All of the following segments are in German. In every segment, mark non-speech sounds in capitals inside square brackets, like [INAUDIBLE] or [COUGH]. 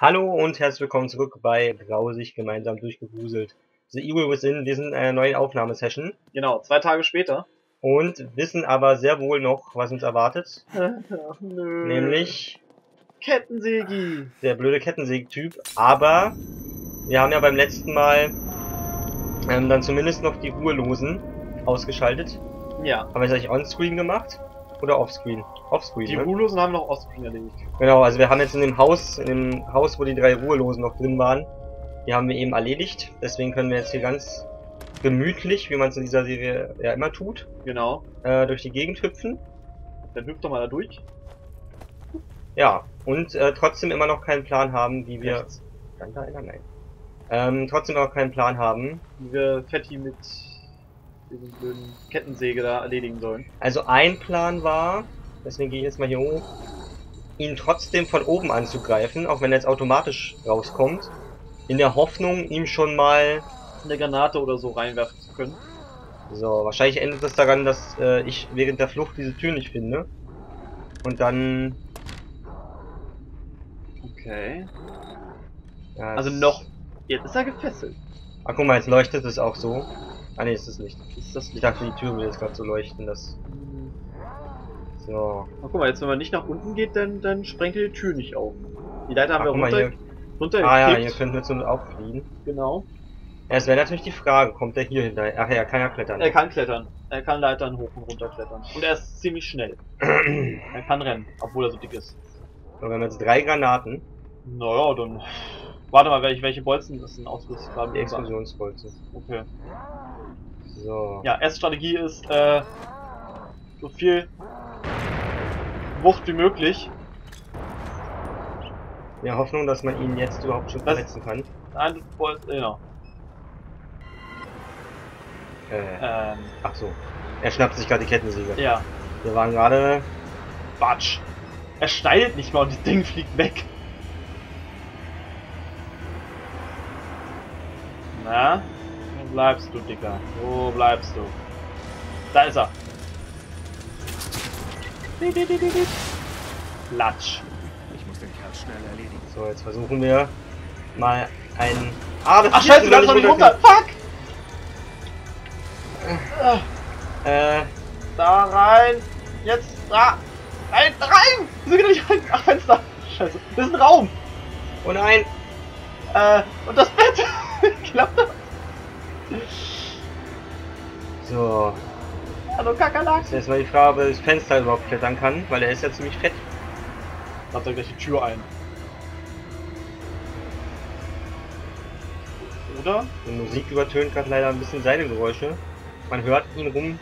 Hallo und herzlich willkommen zurück bei Grausig gemeinsam durchgegruselt. The Evil Within, wir sind in einer neuen Aufnahmesession Genau, zwei Tage später. und wissen aber sehr wohl noch, was uns erwartet. Ach, [LAUGHS] nö. Nämlich Kettensägi. der blöde Kettensäg-Typ. Aber wir haben ja beim letzten Mal ähm, dann zumindest noch die Ruhelosen ausgeschaltet. Ja. Haben wir das eigentlich onscreen gemacht? Oder offscreen? Offscreen, Die ne? Ruhelosen haben noch Offscreen erledigt. Genau, also wir haben jetzt in dem Haus, in dem Haus, wo die drei Ruhelosen noch drin waren, die haben wir eben erledigt. Deswegen können wir jetzt hier ganz gemütlich, wie man es in dieser Serie ja immer tut, Genau. äh, durch die Gegend hüpfen. Dann hüpft doch mal da durch. Ja, und äh, trotzdem immer noch keinen Plan haben, wie wir... Rechts. Stand da einer? Nein. Ähm, trotzdem noch keinen Plan haben. Wie wir Fetti mit diesem blöden Kettensäge da erledigen sollen. Also ein Plan war, deswegen gehe ich jetzt mal hier hoch, ihn trotzdem von oben anzugreifen, auch wenn er jetzt automatisch rauskommt, in der Hoffnung, ihm schon mal Eine Granate oder so reinwerfen zu können. So, wahrscheinlich endet das daran, dass äh, ich während der Flucht diese Tür nicht finde. Und dann. Okay. Ja, Also noch. Jetzt ist er gefesselt. Ach guck mal, jetzt leuchtet es auch so. Ah ne, ist es nicht. Ist das Ich dachte, die Tür würde jetzt gerade so leuchten, das. Hm. So. Na, guck mal, jetzt wenn man nicht nach unten geht, dann, dann sprengt die Tür nicht auf. Die Leiter haben Ach, wir mal runter, hier. runtergekippt. Ah ja, hier könnten wir zu auch fliehen. Genau. Ja, es wäre natürlich die Frage, kommt der hier hinterher? Ach ja, er kann ja klettern. Er kann klettern. Er kann Leitern hoch und runter klettern. Und er ist ziemlich schnell. [CLEARS THROAT] Er kann rennen, obwohl er so dick ist. So, wir haben jetzt drei Granaten, Naja, dann. Warte mal, welche, welche Bolzen das sind ausrüstbar. die Explosionsbolzen. Okay. So. Ja, erste Strategie ist, äh, so viel Wucht wie möglich. In der Hoffnung, dass man ihn jetzt überhaupt schon Was? verletzen kann. Ein Bolzen, genau. Äh, Ähm, ach so. Er schnappt sich gerade die Kettensäge. ja. Wir waren gerade Batsch. Er schneidet nicht mal und das Ding fliegt weg. Na? Wo bleibst du, Dicker? Wo bleibst du? Da ist er. Latsch. Ich muss den Kerl schnell erledigen. So, jetzt versuchen wir mal ein. Ah, das Ach scheiße, du kannst doch nicht runter. Fuck! Äh, Da rein. Jetzt da. Rein, rein! Wieso geht er nicht rein? Ach, Fenster. Scheiße. Das ist ein Raum. oh nein! Äh, und das Bett. [LAUGHS] Klappt das? So, Hallo Kakerlak. jetzt erstmal die Frage, ob er das Fenster überhaupt klettern kann, weil er ist ja ziemlich fett. Macht er gleich die Tür ein. Oder? Die Musik übertönt gerade leider ein bisschen seine Geräusche. Man hört ihn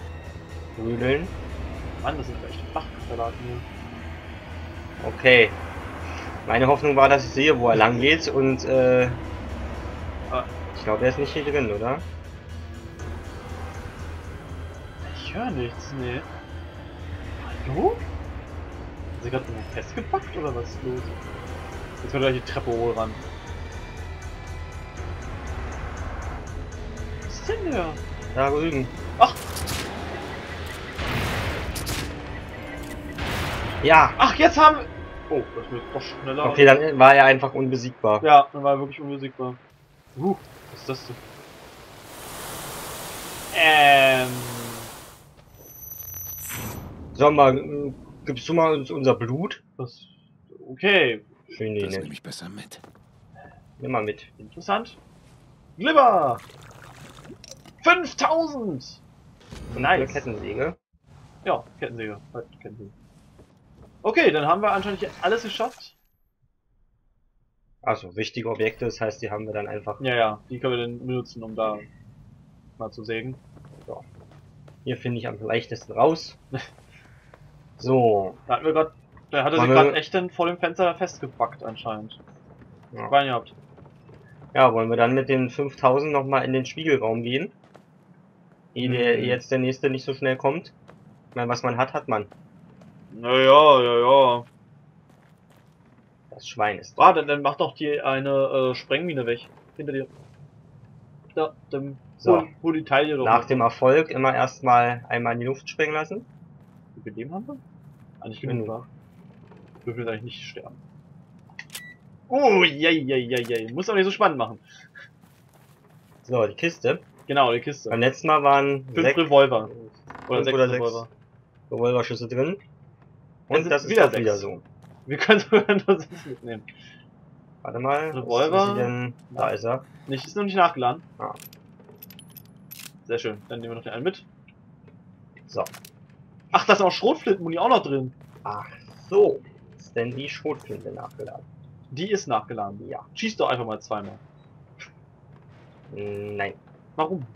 rumrödeln. Mann, das sind echt Fachkakerlaken hier. Okay. Meine Hoffnung war, dass ich sehe, wo er lang geht und äh, ich glaube, er ist nicht hier drin, oder? Ich höre nichts, nee. Hallo? Ist sie gerade festgepackt oder was ist los? Jetzt wird gleich die Treppe hoch ran. Was ist denn der? Da drüben. Ach! Ja! Ach, jetzt haben wir. Oh, das wird doch schneller. Okay, dann war er einfach unbesiegbar. Ja, dann war er wirklich unbesiegbar. Uh, was ist das denn? Ähm. Sag mal, äh, gibst du mal uns unser Blut? Was? Okay, ich Das nehme ich besser mit. Nimm mal mit. interessant. Glibber! 5000! Und Nice. eine Kettensäge. Ja, Kettensäge. Kettensäge. Okay, dann haben wir anscheinend hier alles geschafft. Also wichtige Objekte, das heißt, die haben wir dann einfach. Ja, ja, die können wir dann benutzen, um da mal zu sägen. Hier finde ich am leichtesten raus. [LAUGHS] So. Da hatten wir gerade, der hatte sich Wollen wir- gerade echt dann vor dem Fenster festgepackt anscheinend. Ja. Bein gehabt. ja, wollen wir dann mit den 5000 nochmal in den Spiegelraum gehen? Ehe Mhm. jetzt der nächste nicht so schnell kommt. Ich meine, was man hat, hat man. Naja, ja, ja. Das Schwein ist. Warte, dann mach doch die eine äh, Sprengmine weg. Hinter dir. Da, dann So. hol, hol die Teile doch. Nach dem Erfolg immer erstmal einmal in die Luft sprengen lassen. Wie viel Leben haben wir? Eigentlich Genug. genug? Dürfen wir jetzt eigentlich nicht sterben. Oh, jei, jei, jei, jei. Muss auch nicht so spannend machen. So, die Kiste. Genau, die Kiste. Beim letzten Mal waren Fünf Revolver. Oder fünf sechs oder Revolver. Revolverschüsse drin. Und das ist wieder wieder so. Wir können [LAUGHS] sogar nur mitnehmen. Warte mal. Revolver. ist? Da ist er. Nicht, ist noch nicht nachgeladen. Ah. Sehr schön. Dann nehmen wir noch den einen mit. So. Ach, da ist auch Schrotflintenmuni auch noch drin. Ach so. Ist denn die Schrotflinte nachgeladen? Die ist nachgeladen. Ja. Schieß doch einfach mal zweimal. Nein. Warum?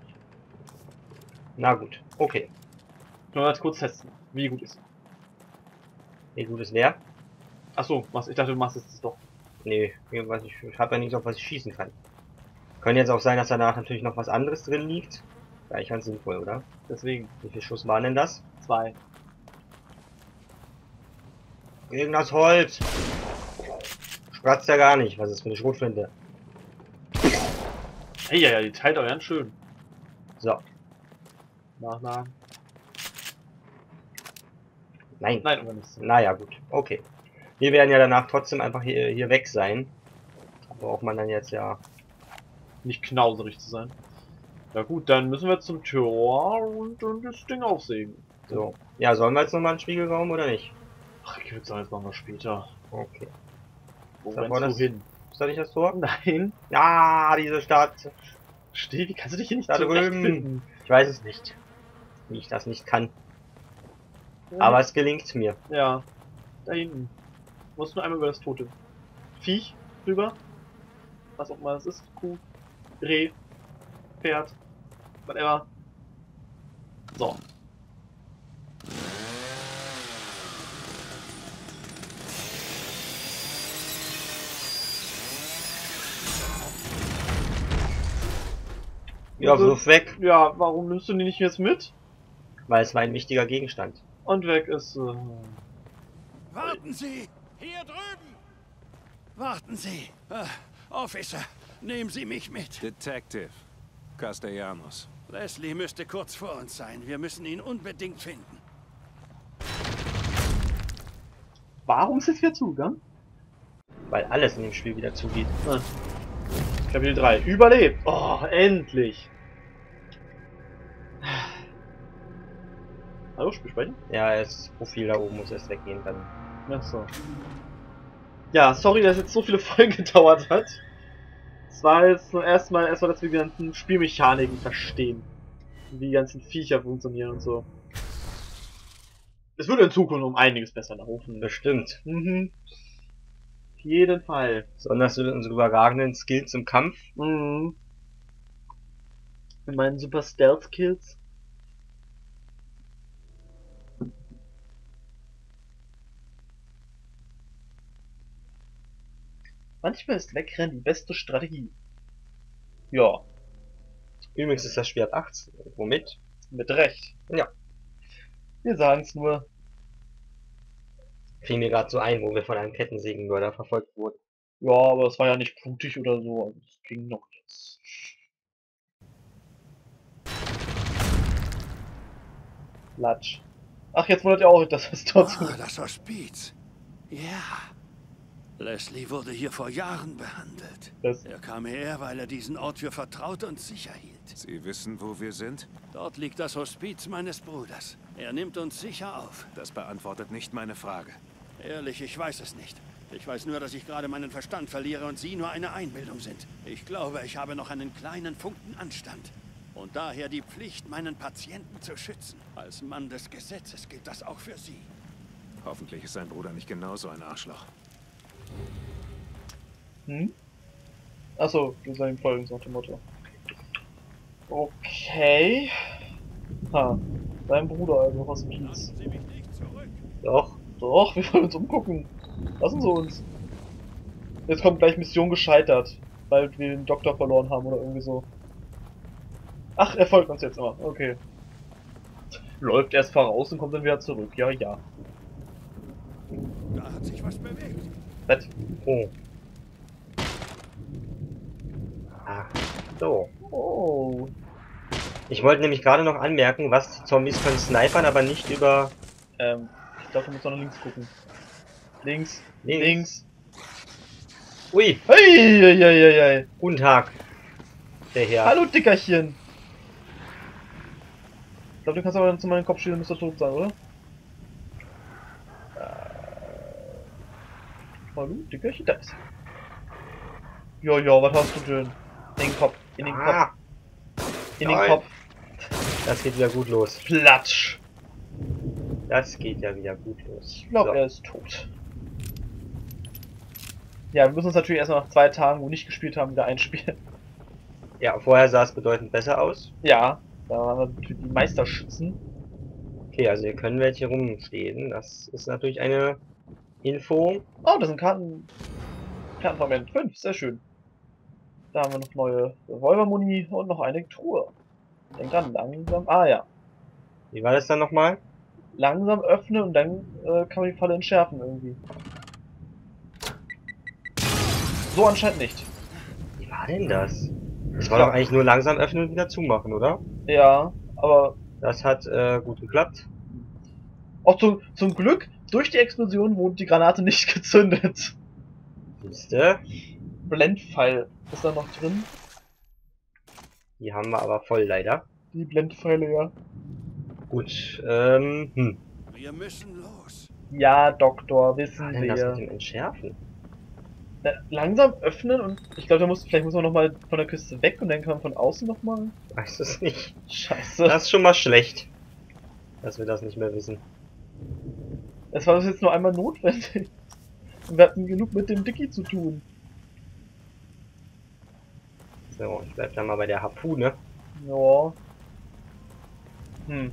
Na gut. Okay. Nur mal kurz testen. Wie gut ist. Wie gut es wäre? Ach so, was? Ich dachte, du machst es doch. Nee, ich, ich habe ja nichts, auf was ich schießen kann. Könnte jetzt auch sein, dass danach natürlich noch was anderes drin liegt. Wäre ich ganz sinnvoll, oder? Deswegen. Wie viel Schuss waren denn das? Zwei. Gegen das Holz! Spratzt ja gar nicht. Was ist für eine Schrotflinte? Hey, ja, ja, die teilt auch ganz schön. So. Nachladen. Nein. Nein. Naja, gut. Okay. Wir werden ja danach trotzdem einfach hier, hier weg sein. Braucht man dann jetzt ja... Nicht knauserig zu sein. Ja gut, dann müssen wir zum Tor und, und das Ding aufsägen. So. Ja, sollen wir jetzt nochmal einen Spiegelraum oder nicht? Ach, ich würde sagen, jetzt machen wir später. Okay. Wo rennst mal, du das- hin? Ist da nicht das Tor? Nein. Ja, diese Stadt. Steh, wie kannst du dich hier nicht Da drüben. Ich weiß es nicht. Wie ich das nicht kann. Aber es gelingt mir. Ja. Da hinten. Musst nur einmal über das tote Viech rüber. Was auch immer das ist. Kuh. Reh. Pferd. Whatever. So. Ja, wirf weg, Ja, warum nimmst du die nicht jetzt mit? weil es war ein wichtiger Gegenstand. Und weg ist. Äh, Warten Sie! Hier drüben! Warten Sie! Ah, Officer, nehmen Sie mich mit. Detective Castellanos. Leslie müsste kurz vor uns sein. Wir müssen ihn unbedingt finden. warum ist jetzt wieder zugegangen? Weil alles in dem Spiel wieder zugeht. Kapitel 3. Überlebt! Oh, endlich! Hallo, Spielsprechen? Ja, das Profil da oben muss erst weggehen dann. Ach so. Ja, sorry, dass jetzt so viele [LAUGHS] Folgen gedauert hat. Es war jetzt zum ersten Mal erstmal, dass wir die ganzen Spielmechaniken verstehen. Wie die ganzen Viecher funktionieren und so. Es wird in Zukunft um einiges besser laufen. Bestimmt. Mhm. Auf jeden Fall. Besonders mit unseren überragenden Skills im Kampf. Mhm. Mit meinen super Stealth-Kills. Manchmal ist Wegrennen die beste Strategie. Ja, Übrigens ist das Schwert 18. Womit? mit Recht. Ja. Wir sagen's nur. Fiel mir gerade so ein, wo wir von einem Kettensägenmörder verfolgt wurden. Ja, aber es war ja nicht blutig oder so. Also es ging noch jetzt. Latsch. Ach, jetzt wundert ihr auch, dass es dort so Ah, das Hospiz. Ja. Leslie wurde hier vor Jahren behandelt. Das- Er kam hierher, weil er diesen Ort für vertraut und sicher hielt. Sie wissen, wo wir sind? Dort liegt das Hospiz meines Bruders. Er nimmt uns sicher auf. Das beantwortet nicht meine Frage. Ehrlich, ich weiß es nicht. Ich weiß nur, dass ich gerade meinen Verstand verliere und Sie nur eine Einbildung sind. Ich glaube, ich habe noch einen kleinen Funken Anstand. Und daher die Pflicht, meinen Patienten zu schützen. Als Mann des Gesetzes gilt das auch für Sie. Hoffentlich ist sein Bruder nicht genauso ein Arschloch. Hm? Achso, du sollst ihm folgen, nach dem Motto. Okay. Ha. Dein Bruder also aus dem Kiez. Doch. Doch, wir wollen uns umgucken. Lassen Sie uns. Jetzt kommt gleich Mission gescheitert, weil wir den Doktor verloren haben oder irgendwie so. Ach, er folgt uns jetzt immer. Okay. Läuft erst voraus und kommt dann wieder zurück. Ja, ja. Da hat sich was bewegt. Bett. Oh. Ach, so. Oh. Ich wollte nämlich gerade noch anmerken, was die Zombies können snipern, aber nicht über... Ähm, ich glaube, du musst noch nach links gucken. Links. Links. Links. Ui, hey. guten Tag. Der Herr. Hallo, Dickerchen. Ich glaube, du kannst aber dann zu meinem Kopf schießen, müsste tot sein, oder? Hallo, Dickerchen, da ist er. Ja, was hast du denn? In den Kopf, in den Kopf, in den nein. Kopf. das geht wieder gut los. Platsch. Das geht ja wieder gut los. Ich glaube, So. er ist tot. Ja, wir müssen uns natürlich erstmal nach zwei Tagen, wo wir nicht gespielt haben, wieder einspielen. Ja, vorher sah es bedeutend besser aus. Ja, da waren wir natürlich die Meisterschützen. Okay, also hier können welche rumstehen. Das ist natürlich eine Info. Oh, das sind Karten. Kartenfragment 5, sehr schön. Da haben wir noch neue Revolvermuni und noch eine Truhe. Denk dran, langsam. Ah ja. Wie war das dann nochmal? Langsam öffnen und dann äh, kann man die Falle entschärfen irgendwie. So anscheinend nicht. Wie war denn das? Das war doch eigentlich nur langsam öffnen und wieder zumachen, oder? Ja, aber Das hat äh, gut geklappt. auch zum, zum Glück, durch die Explosion wurde die Granate nicht [LAUGHS] gezündet. Siehste, Blendpfeil ist da noch drin. die haben wir aber voll leider. Die Blendpfeile, ja. Gut, ähm, hm. Wir müssen los. Ja, Doktor, wissen war denn das wir. mit dem Entschärfen? Na, langsam öffnen und ich glaube, da muss vielleicht muss man noch mal von der Küste weg und dann kann man von außen noch mal. Weiß es nicht. Scheiße. Das ist schon mal schlecht, dass wir das nicht mehr wissen. Es war das jetzt nur einmal notwendig. Und wir hatten genug mit dem Dicky zu tun. So, ich bleib da mal bei der Harpune. Ja. Hm.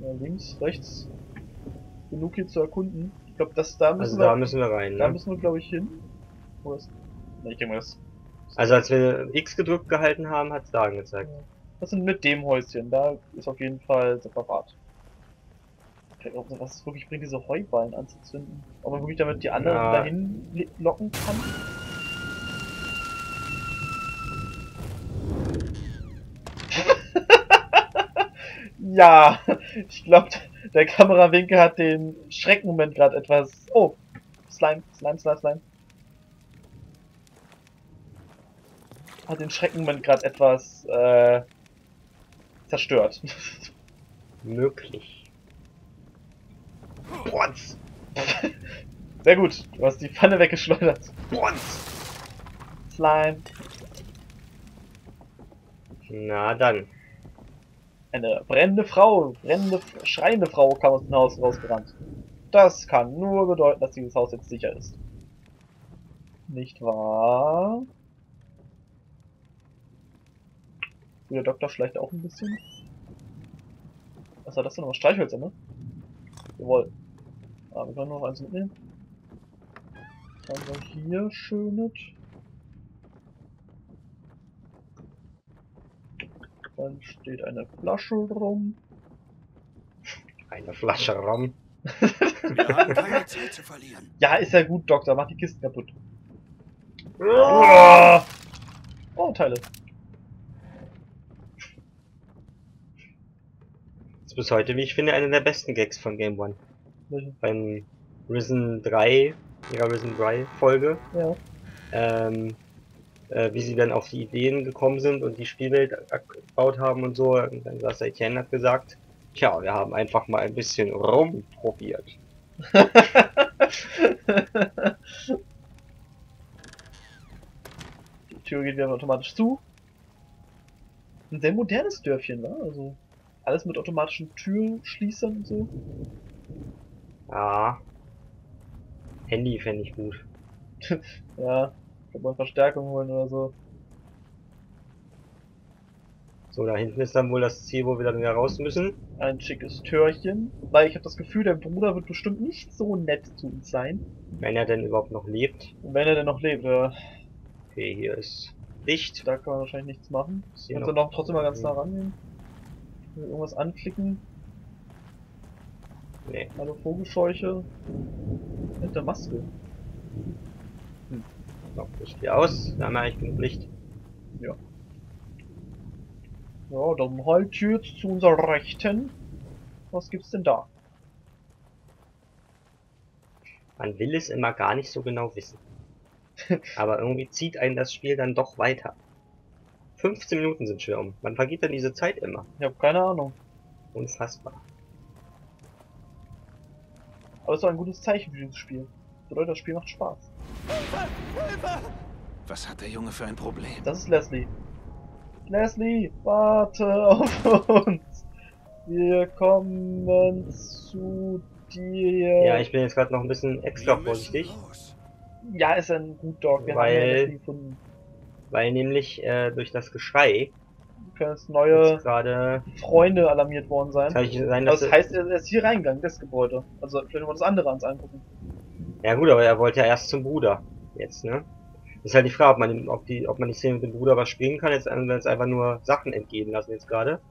Ja, links, rechts. Genug hier zu erkunden. Ich glaube, das da müssen Also wir. da müssen wir rein, da ne? müssen wir, glaube ich, hin. Wo ist. Ne, ich denke mal, das. Also als wir X gedrückt gehalten haben, hat's da angezeigt. Was sind mit dem Häuschen? Da ist auf jeden Fall separat. Vielleicht auch, was es wirklich bringt, diese Heuballen anzuzünden. Ob man wirklich damit die anderen Ja. dahin locken kann? [LAUGHS] ja, ich glaube, der Kamerawinkel hat den Schreckmoment gerade etwas. Oh, Slime, Slime, Slime, Slime. Hat den Schreckmoment gerade etwas äh, zerstört. [LAUGHS] Möglich. Bronz! Sehr gut, du hast die Pfanne weggeschleudert. Bronz! Slime. Na dann. Eine brennende Frau, brennende, schreiende Frau kam aus dem Haus rausgerannt. Das kann nur bedeuten, dass dieses Haus jetzt sicher ist. Nicht wahr? Der Doktor schleicht auch ein bisschen. Was war das denn nochmal? Streichhölzer, ne? Jawohl. Ah, wir können noch eins mitnehmen. Dann haben wir hier schönes. Dann steht eine Flasche rum. Eine Flasche Rum. Wir haben keine Zeit zu verlieren. Ja, ist ja gut, Doktor. Mach die Kisten kaputt. Oh! Oh, Teile. Ist bis heute, wie ich finde, einer der besten Gags von Game One. Welche? Beim Risen 3, ihrer Risen 3 Folge, Ja. ähm, äh, wie sie dann auf die Ideen gekommen sind und die Spielwelt gebaut haben und so. Und dann saß der Etienne hat gesagt, tja, wir haben einfach mal ein bisschen rumprobiert. [LAUGHS] die Tür geht wieder automatisch zu. Ein sehr modernes Dörfchen, ne? Also alles mit automatischen Türschließern und so. Ja. Handy fände ich gut. [LAUGHS] Ja, ich glaube mal Verstärkung holen oder so. So, da hinten ist dann wohl das Ziel, wo wir dann wieder raus müssen. Ein schickes Türchen. Weil ich habe das Gefühl, der Bruder wird bestimmt nicht so nett zu uns sein. Wenn er denn überhaupt noch lebt. Und wenn er denn noch lebt, ja, Okay, hier ist dicht. da kann man wahrscheinlich nichts machen. Kannst du noch- noch trotzdem mal ganz nah rangehen? Irgendwas anklicken. Nee. Hallo Vogelscheuche. Mit der Maske. So, Licht hier aus. Da haben wir eigentlich genug Licht. Ja, dann halt jetzt zu unserer Rechten. Was gibt's denn da? Man will es immer gar nicht so genau wissen. [LAUGHS] Aber irgendwie zieht einen das Spiel dann doch weiter. 15 Minuten sind schon um. Wann vergeht denn diese Zeit immer? Ich habe keine Ahnung. Unfassbar. Aber es ist doch ein gutes Zeichen für dieses Spiel. Bedeutet, das Spiel macht Spaß. Was hat der Junge für ein Problem? Das ist Leslie. Leslie, warte [LAUGHS] auf uns. Wir kommen zu dir. Ja, ich bin jetzt gerade noch ein bisschen extra vorsichtig. Ja, ist ein gut Dog. Wir Weil- haben ja Leslie gefunden. Weil nämlich äh, durch das Geschrei Können neue gerade Freunde alarmiert worden sein. kann ich sein, Das heißt, er ist hier reingegangen, das Gebäude. Also wollen wir das andere ans angucken. ja gut, aber er wollte ja erst zum Bruder jetzt, ne? Ist halt die Frage, ob man ob die ob man die Szene mit dem Bruder was spielen kann, jetzt wenn jetzt einfach nur Sachen entgehen lassen jetzt gerade,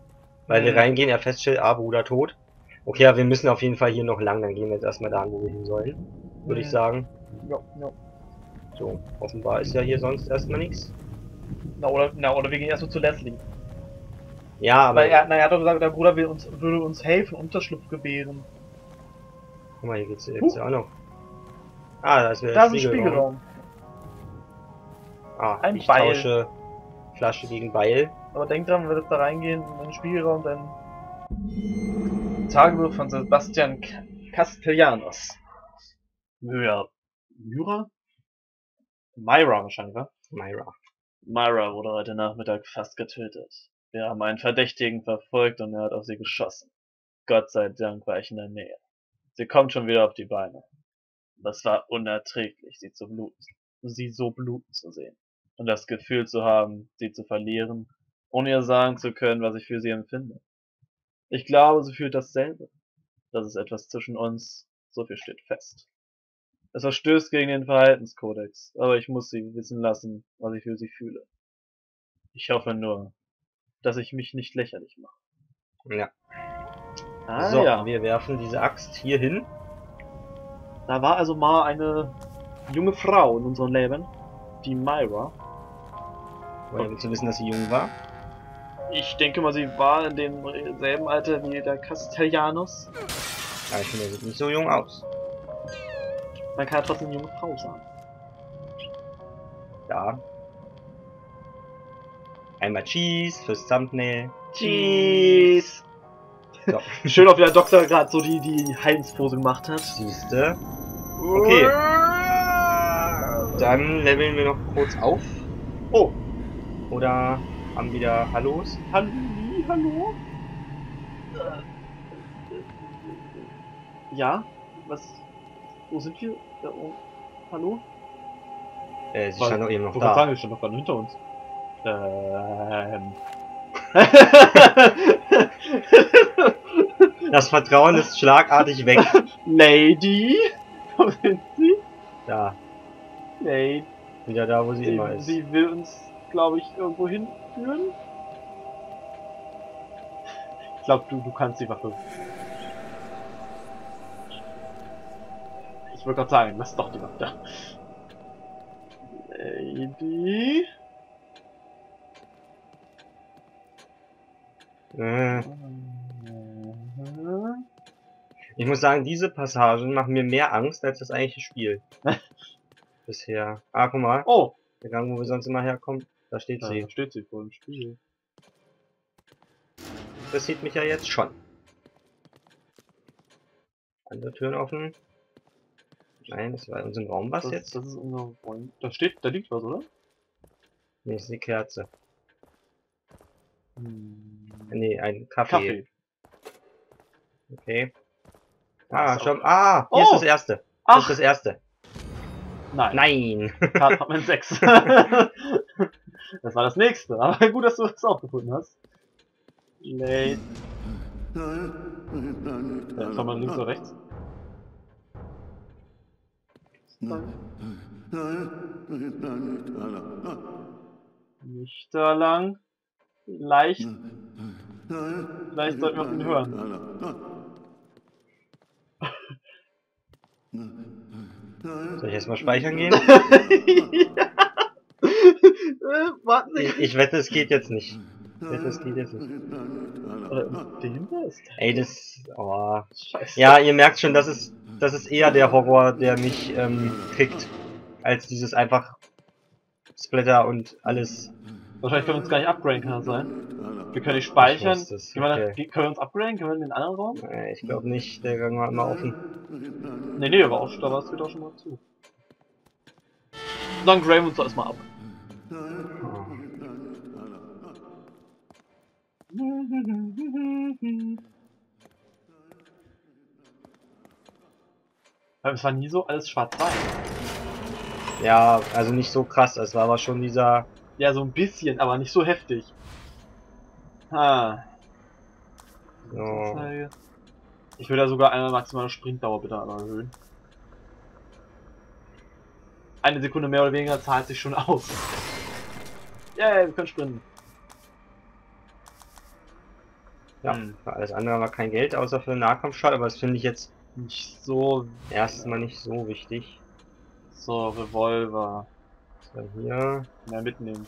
weil wir Mhm. reingehen, er feststellt, ah Bruder tot. Okay, aber wir müssen auf jeden Fall hier noch lang, dann gehen wir jetzt erstmal da an, wo wir hin sollen, würde ich Mhm. sagen. Ja, ja. So, offenbar ist ja hier sonst erstmal nichts. Na oder, na, oder wir gehen erstmal zu Leslie. Ja, aber Weil er, na, er hat doch gesagt, der Bruder will uns, würde uns helfen, Unterschlupf gebären. guck mal, hier geht's jetzt ja auch noch. Ah, da ist wieder Da ist ein Spiegelraum. Ah, Ein ich Beil. tausche Flasche gegen Beil. Aber denkt dran, wenn wir jetzt da reingehen in den Spiegelraum, dann. Tagebuch von Sebastian K- Castellanos. Myra. Myra? Myra wahrscheinlich, wa? Myra. Myra wurde heute Nachmittag fast getötet. Wir haben einen Verdächtigen verfolgt und er hat auf sie geschossen. Gott sei Dank war ich in der Nähe. Sie kommt schon wieder auf die Beine. Das war unerträglich, sie zu bluten, sie so bluten zu sehen. Und das Gefühl zu haben, sie zu verlieren, ohne ihr sagen zu können, was ich für sie empfinde. Ich glaube, sie fühlt dasselbe. Das ist etwas zwischen uns, so viel steht fest. Es verstößt gegen den Verhaltenskodex, aber ich muss sie wissen lassen, was ich für sie fühle. Ich hoffe nur, dass ich mich nicht lächerlich mache. Ja. Ah so, ja, wir werfen diese Axt hier hin. da war also mal eine junge Frau in unserem Leben, die Myra. Woher willst du wissen, dass sie jung war? Ich denke mal, sie war in demselben Alter wie der Castellanos. Aber ich finde, er sieht nicht so jung aus. Man kann ja trotzdem eine junge Frau sagen. Ja. Einmal Cheese fürs Thumbnail. Cheese! So, [LAUGHS] Schön, ob der Doktor gerade so die, die Heilspose gemacht hat. siehste. Okay. Dann leveln wir noch kurz auf. Oh, Oder haben wieder Hallos. hallo, hallo? Ja? Was? Wo sind wir? Da, oh, hallo? Äh, sie stand doch eben noch da. sagen wir schon noch gerade hinter uns? Ähm. [LAUGHS] Das Vertrauen ist schlagartig weg. Lady? Wo sind Sie? Da. Lady. Wieder da, wo sie Sie, immer ist. sie will uns, glaube ich, irgendwo hinführen. Ich glaube, du, du kannst die Waffe. Ich wollte gerade sagen, lass doch die Waffe da. Lady. Äh, ich muss sagen, diese Passagen machen mir mehr Angst als das eigentliche Spiel. [LAUGHS] Bisher. Ah, guck mal. Oh, Der Gang, wo wir sonst immer herkommen. Da steht da sie. steht sie vor dem Spiegel. Das sieht mich ja jetzt schon. Andere Türen offen. Nein, das war in unserem Raum was das, jetzt? Das ist unser Freund. Da steht, da liegt was, oder? Nee, das ist die Kerze. Hm. Nee, ein Kaffee. Kaffee. Okay. Das Ah, schon. Ah, hier Oh! ist das erste. Das Ach, ist das erste. nein. Nein. [LAUGHS] Apartment 6. [LAUGHS] das war das nächste. Aber gut, dass du das auch gefunden hast. Late. Ja, kann man links oder rechts? Nicht da lang. Vielleicht. Vielleicht sollten wir auf ihn hören. Soll ich erstmal speichern gehen? [LAUGHS] ja. warten Sie. Ich, ich wette, es geht jetzt nicht. Ich wette, es geht jetzt nicht. Oder dahinter ist. Ey, das. Oh. Scheiße. Ja, ihr merkt schon, das ist, das ist eher der Horror, der mich ähm, kriegt. als dieses einfach Splatter und alles. Wahrscheinlich können wir uns gar nicht upgraden, kann das sein? Wir können nicht speichern. Das, Können, wir das, okay. können wir uns upgraden? Können wir in den anderen Raum? Äh, Ich glaube nicht, der Gang war immer offen. Nee, nee, aber auch, da war es wieder auch schon mal zu. Dann graben wir uns doch erstmal ab. Weil es war nie so alles schwarz-weiß. Ja, also nicht so krass, es war aber schon dieser. Ja, so ein bisschen, aber nicht so heftig. Ah. So. Ich würde ja sogar eine maximale Sprintdauer bitte erhöhen. Eine Sekunde mehr oder weniger zahlt sich schon aus. Yay, wir können sprinten. Ja, Hm. alles andere war kein Geld, außer für den Nahkampfschall, aber das finde ich jetzt Nicht so. erstmal nicht so wichtig. So, Revolver. So, hier. Mehr mitnehmen.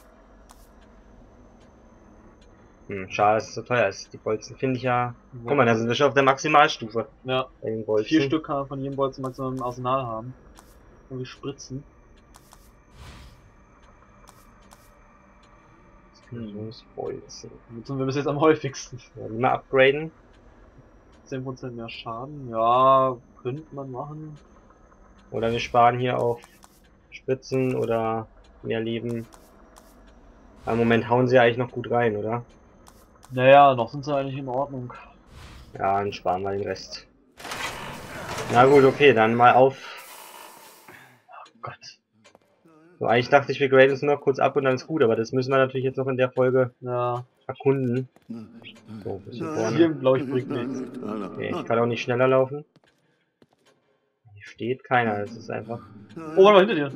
Hm, schade, dass es so teuer ist. Die Bolzen finde ich ja. Guck mal, da sind wir schon auf der Maximalstufe Ja, bei den Bolzen. vier Stück kann man von jedem Bolzen maximum im Arsenal haben. Und wir spritzen. Bolzen. Damit sind wir bis jetzt am häufigsten. Ja, mal upgraden. 10% mehr Schaden. Ja, könnte man machen. Oder wir sparen hier auf Spitzen oder mehr Leben. Aber im Moment hauen sie ja eigentlich noch gut rein, oder? Naja, noch sind sie eigentlich in Ordnung. Ja, dann sparen wir den Rest. Na gut, okay, dann mal auf. Oh Gott. So, eigentlich dachte ich, wir graden es nur noch kurz ab und dann ist gut, aber das müssen wir natürlich jetzt noch in der Folge Ja, erkunden. So, ein bisschen vorne. hier glaube ich bringt nichts. Okay, ich kann auch nicht schneller laufen. Hier steht keiner, das ist einfach. Oh, warte mal, hinter dir.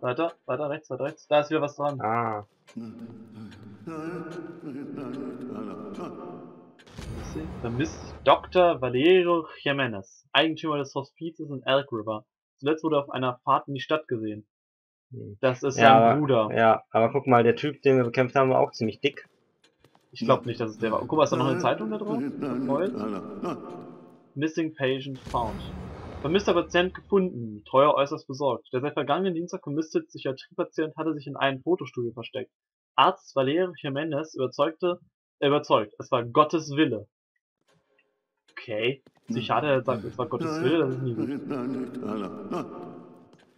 Weiter, weiter, rechts, weiter, rechts. Da ist wieder was dran. Ah, Vermisst Dr. Valerio Jimenez, Eigentümer des Hospizes in Elk River. Zuletzt wurde er auf einer Fahrt in die Stadt gesehen. Hm. Das ist Ja, sein aber- Bruder. ja, aber guck mal, der Typ, den wir bekämpft haben, war auch ziemlich dick. Ich glaube nicht, dass es der war. Guck mal, ist da noch eine Zeitung da drauf? Neues? Missing Patient found. Vermisster Patient gefunden. Treuer äußerst besorgt. Der seit vergangenen Dienstag vermisste Psychiatriepatient hatte sich in einem Fotostudio versteckt. Arzt Valerio Jimenez überzeugte, überzeugt, es war Gottes Wille. Okay. Psychiater sagt, es war Gottes Wille, das ist nie gut.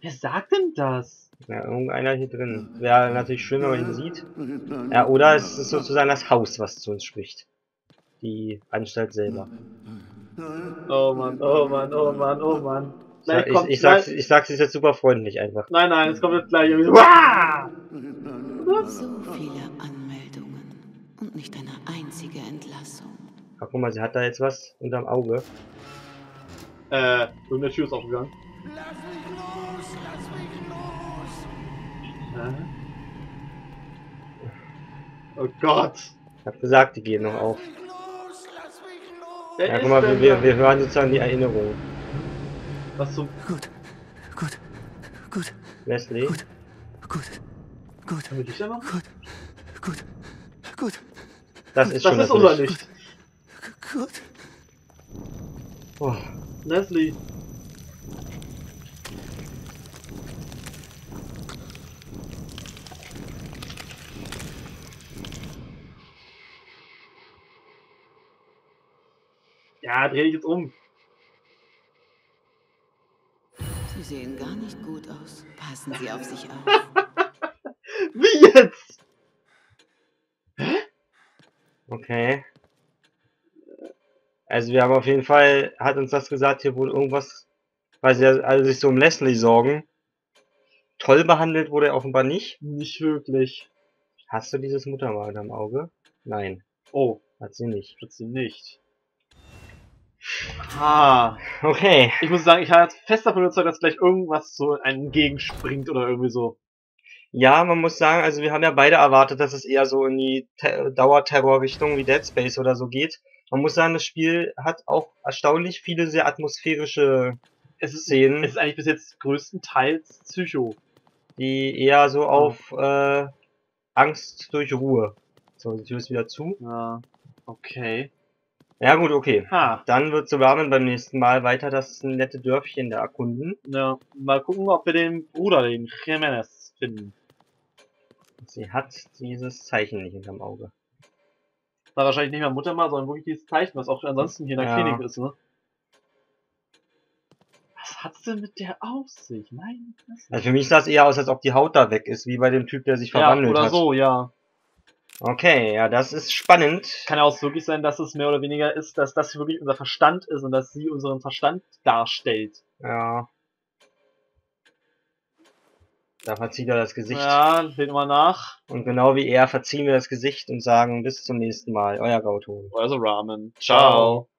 Wer sagt denn das? Ja, irgendeiner hier drin. Wäre natürlich schön, wenn man ihn sieht. Ja, oder es ist sozusagen das Haus, was zu uns spricht. Die Anstalt selber. Oh Mann, oh Mann, oh Mann, oh Mann. Ich, kommt ich, sag's, ich sag's jetzt super freundlich einfach. Nein, nein, es kommt jetzt gleich irgendwie so. So viele Anmeldungen und nicht eine einzige Entlassung. Ach, guck mal, sie hat da jetzt was unterm Auge. Äh, irgendeine Tür ist aufgegangen. Lass Oh Gott. Ich hab gesagt, die gehen noch auf. Wer Ja, guck mal, wir, da? wir hören sozusagen die Erinnerung. Was zum... Gut, gut, gut, Leslie? Gut. gut, gut, Haben wir dich noch? gut, gut, gut, Das ist Das schon ist unser Licht. Licht. gut. Oh, Leslie. Ja, dreh dich jetzt um. Sie sehen gar nicht gut aus. Passen Sie auf sich auf. [LAUGHS] Wie jetzt? okay. Also wir haben auf jeden Fall, hat uns das gesagt, hier wohl irgendwas, weil sie alle sich so um Leslie sorgen. Toll behandelt wurde er offenbar nicht. Nicht wirklich. Hast du dieses Muttermal am Auge? Nein, Oh, hat sie nicht. plötzlich nicht. Ah. Okay. Ich muss sagen, ich habe jetzt fest davon überzeugt, dass gleich irgendwas so einem entgegenspringt oder irgendwie so. Ja, man muss sagen, also wir haben ja beide erwartet, dass es eher so in die Te Dauerterror-Richtung wie Dead Space oder so geht. Man muss sagen, das Spiel hat auch erstaunlich viele sehr atmosphärische Es ist, Szenen, es ist eigentlich bis jetzt größtenteils Psycho. die eher so auf äh, Angst durch Ruhe. So, die Tür ist wieder zu. Ja, okay. Ja gut, okay. Ha, Dann wird Ramen beim nächsten Mal weiter das nette Dörfchen da erkunden. ja. Mal gucken, ob wir den Bruder, den Jimenez, finden. Sie hat dieses Zeichen nicht hinterm Auge. War wahrscheinlich nicht mehr Muttermal, sondern wirklich dieses Zeichen, was auch ansonsten hier in der Ja. Klinik ist, ne? Was hat's denn mit der auf sich? Fresse. Also für mich sah es eher aus, als ob die Haut da weg ist, wie bei dem Typ, der sich Ja, verwandelt oder hat. so, ja. Okay, ja, das ist spannend. Kann ja auch wirklich sein, dass es mehr oder weniger ist, dass das wirklich unser Verstand ist und dass sie unseren Verstand darstellt. Ja. Da verzieht er das Gesicht. Ja, sehen wir mal nach. Und genau wie er verziehen wir das Gesicht und sagen bis zum nächsten Mal. Euer Gauton. Also Ramen. Ciao.